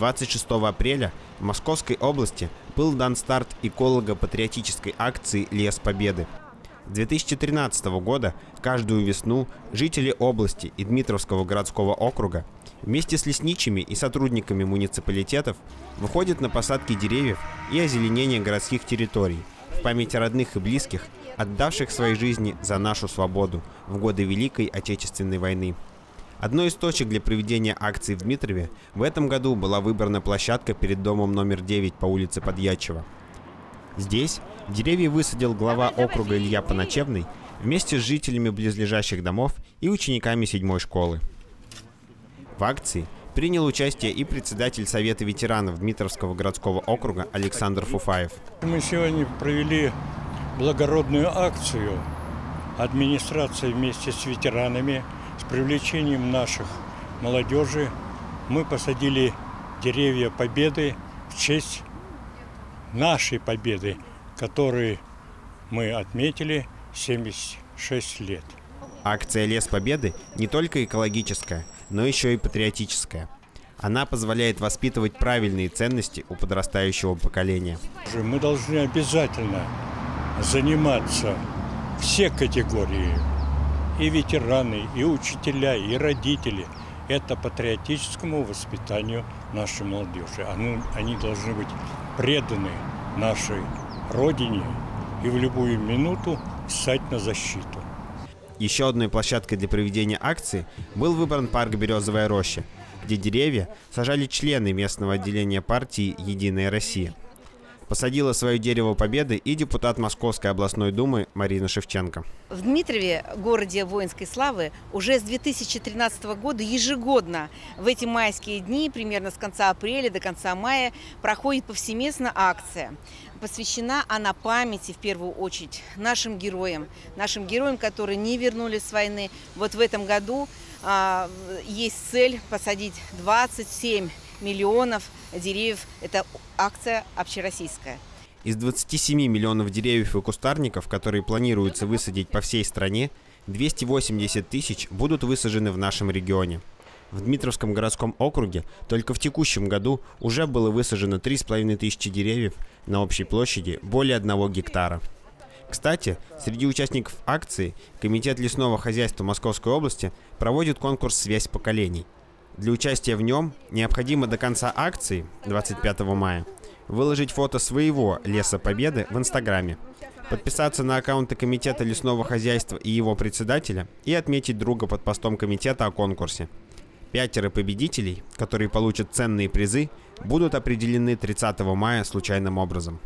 26 апреля в Московской области был дан старт эколого-патриотической акции «Лес Победы». С 2013 года каждую весну жители области и Дмитровского городского округа вместе с лесничими и сотрудниками муниципалитетов выходят на посадки деревьев и озеленение городских территорий в память о родных и близких, отдавших свои жизни за нашу свободу в годы Великой Отечественной войны. Одной из точек для проведения акции в Дмитрове в этом году была выбрана площадка перед домом номер 9 по улице Подьячева. Здесь деревья высадил глава округа Илья Поночевный вместе с жителями близлежащих домов и учениками седьмой школы. В акции принял участие и председатель Совета ветеранов Дмитровского городского округа Александр Фуфаев. Мы сегодня провели благородную акцию администрация вместе с ветеранами, с привлечением наших молодежи. Мы посадили деревья Победы в честь нашей победы, которую мы отметили 76 лет. Акция «Лес Победы» не только экологическая, но еще и патриотическая. Она позволяет воспитывать правильные ценности у подрастающего поколения. Мы должны обязательно заниматься все категории, и ветераны, и учителя, и родители. Это патриотическому воспитанию нашей молодежи. Они, должны быть преданы нашей Родине и в любую минуту встать на защиту. Еще одной площадкой для проведения акции был выбран парк «Березовая роща», где деревья сажали члены местного отделения партии «Единая Россия». Посадила свое дерево победы и депутат Московской областной думы Марина Шевченко. В Дмитрове, городе воинской славы, уже с 2013 года ежегодно в эти майские дни, примерно с конца апреля до конца мая, проходит повсеместно акция. Посвящена она памяти, в первую очередь, нашим героям, нашим героям, которые не вернулись с войны. Вот в этом году а, есть цель посадить 27 миллионов деревьев. Это акция общероссийская. Из 27 миллионов деревьев и кустарников, которые планируется высадить по всей стране, 280 тысяч будут высажены в нашем регионе. В Дмитровском городском округе только в текущем году уже было высажено 3,5 тысячи деревьев на общей площади более 1 гектара. Кстати, среди участников акции Комитет лесного хозяйства Московской области проводит конкурс «Связь поколений», для участия в нем необходимо до конца акции, 25 мая, выложить фото своего Леса Победы в Инстаграме, подписаться на аккаунты Комитета лесного хозяйства и его председателя и отметить друга под постом комитета о конкурсе. Пятеро победителей, которые получат ценные призы, будут определены 30 мая случайным образом.